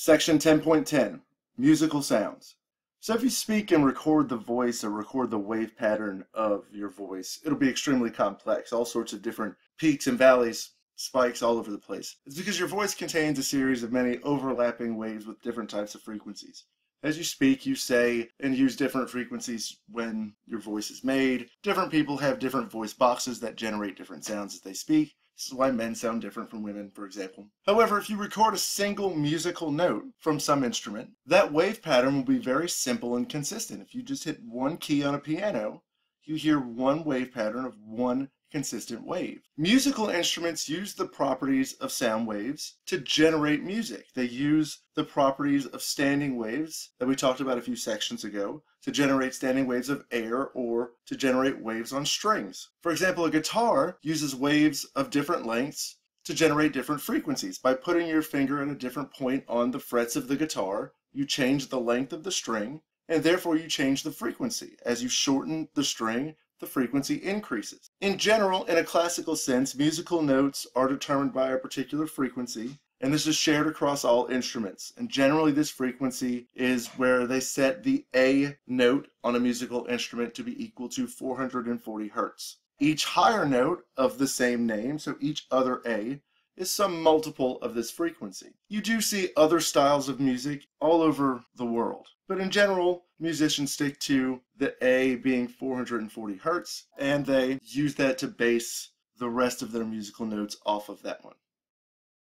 Section 10.10 Musical Sounds. So if you speak and record the voice or record the wave pattern of your voice, it'll be extremely complex, all sorts of different peaks and valleys, spikes all over the place. It's because your voice contains a series of many overlapping waves with different types of frequencies. As you speak, you say and use different frequencies when your voice is made. Different people have different voice boxes that generate different sounds as they speak. This is why men sound different from women, for example. However, if you record a single musical note from some instrument, that wave pattern will be very simple and consistent. If you just hit one key on a piano, you hear one wave pattern of one consistent wave. Musical instruments use the properties of sound waves to generate music. They use the properties of standing waves that we talked about a few sections ago to generate standing waves of air or to generate waves on strings. For example, a guitar uses waves of different lengths to generate different frequencies. By putting your finger at a different point on the frets of the guitar, you change the length of the string and therefore you change the frequency. As you shorten the string, the frequency increases. In general, in a classical sense, musical notes are determined by a particular frequency, and this is shared across all instruments. And generally, this frequency is where they set the A note on a musical instrument to be equal to 440 hertz. Each higher note of the same name, so each other A, is some multiple of this frequency. You do see other styles of music all over the world, but in general, musicians stick to the A being 440 hertz, and they use that to base the rest of their musical notes off of that one.